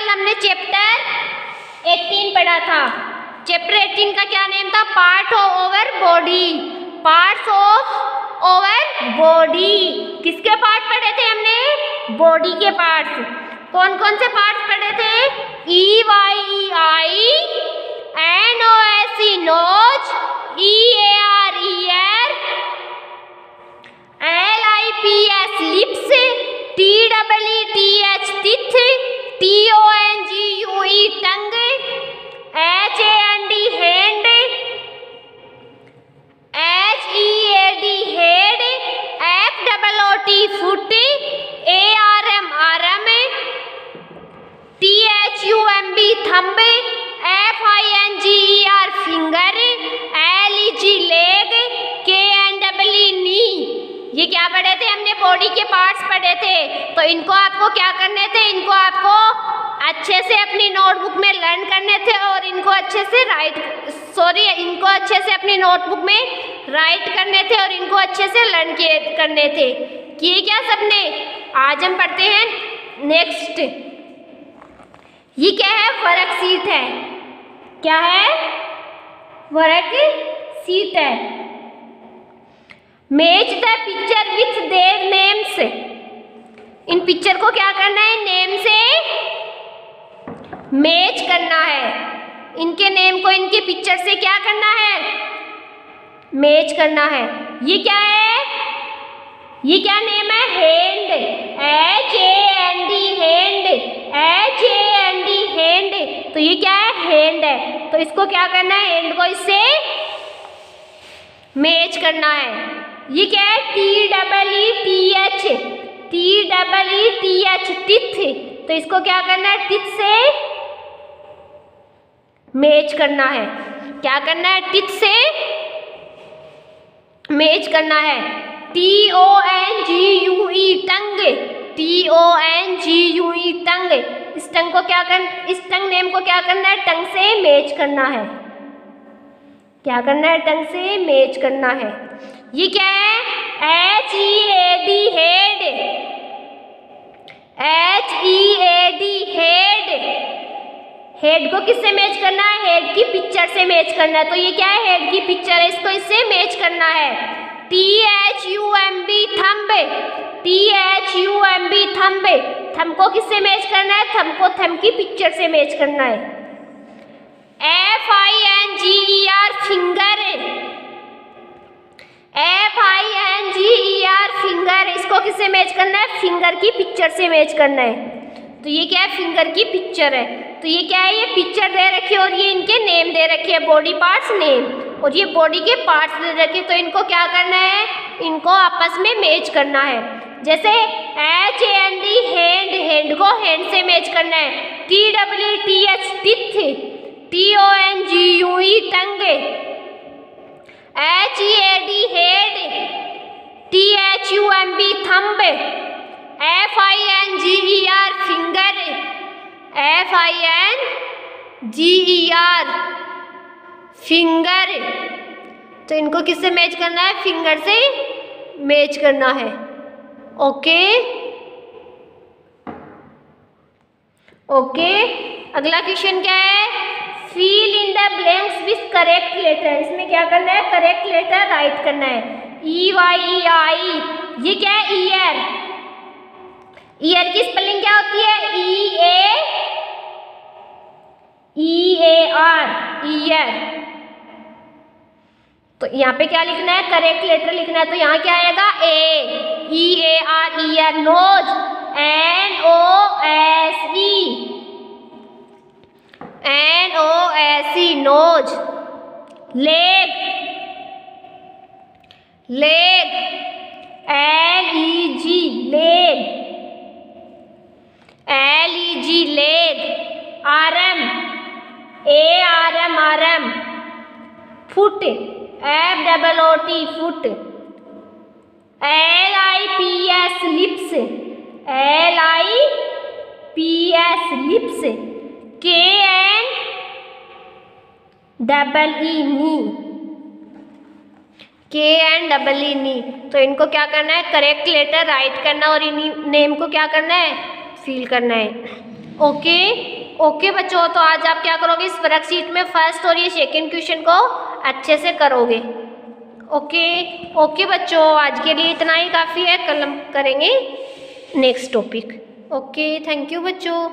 Chapter 18 पढ़ा था। Chapter 18 का क्या नेम था? Part our body parts of our body किसके पार्ट पढ़े थे हमने? बॉडी के पार्ट्स कौन कौन से पार्ट्स पढ़े थे? E Y I N O S E nose E A R E ear L I P S lips T double E T H teeth T O N G U E tongue H A N D hand H E A D head F double O T foot A R M arm T H U M B F I N G E R finger L E G leg K N knee ये क्या पढ़े थे? हमने body के parts पढ़े थे। तो इनको आपको क्या करने थे? इनको आपको अच्छे से अपनी नोटबुक में लर्न करने थे और इनको अच्छे से राइट सॉरी इनको अच्छे से अपनी नोटबुक में राइट करने थे और इनको अच्छे से लर्न किए, करने थे। किए क्या सबने? आज हम पढ़ते हैं नेक्स्ट ये क्या है? वर्क सीट है। क्या है? वर्क सीट है। Match the picture with their names in picture को क्या करना है? नेम से मैच करना है। इनके नेम को इनके पिक्चर से क्या करना है? मैच करना है। ये क्या है? ये क्या नेम है? Hand. H A N D hand. H A N D hand. तो ये क्या है? हैंड है। तो इसको क्या करना है? हैंड को इससे मैच करना है। ये क्या है? T double E T H T double E T H teeth. तो इसको क्या करना है? टिथ से मैच करना है। क्या करना है? टिथ से मैच करना है। T O N G U E, tongue. T O N G U E, tongue. इस टंग को क्या कर इस टंग नेम को क्या करना है? टंग से मैच करना है। क्या करना है? टंग से मैच करना है। ये क्या है? H E A D head. H E head को किससे मैच करना है? हेड की पिक्चर से मैच करना है। तो ये क्या है? हेड की पिक्चर है। इसको इससे मैच करना है। T H U M B thumb T H U M B thumb thumb को किससे मैच करना है? थम को थम की पिक्चर से मैच करना है। F I N G E R finger F I N G E R finger इसको किससे मैच करना है? फिंगर की पिक्चर से मैच करना है। तो ये क्या है? फिंगर की पिक्चर है। तो ये क्या है? ये पिक्चर दे रखी है और ये इनके नेम दे रखे हैं बॉडी पार्ट्स नेम और ये बॉडी के पार्ट्स दे रखे तो इनको क्या करना है? इनको आपस में मैच करना है। जैसे H N D hand hand को हैंड से मैच करना है। T W T H teeth T O N G U E tongue. H E A D head T H U M B thumb F I N G E R finger तो इनको किससे match करना है? Finger से match करना है। Okay okay अगला question क्या है? Fill in the blanks with correct letter इसमें क्या करना है? करेक्ट लेटर राइट करना है। ई वाई आई ये क्या है? ईयर ईयर की स्पेलिंग क्या होती है ई ए ई ए आर ईयर तो यहाँ पे क्या लिखना है? करेक्ट लेटर लिखना है। तो यहाँ क्या आएगा? A E A R ear nose N O S E N O S E nose leg leg L E G leg L E G leg arm A R M R M foot F double O T foot L I P S lips L I P S lips K N double E knee K N double ई नी तो इनको क्या करना है? Correct letter right करना और in name को क्या करना है? फील करना है. ओके ओके बच्चों तो आज आप क्या करोगे? इस वर्कशीट में फ़र्स्ट और ये सेकेंड क्वेश्चन को अच्छे से करोगे। ओके? ओके बच्चों, आज के लिए इतना ही। काफ़ी है, कल हम करेंगे next topic okay thank you बच्चों।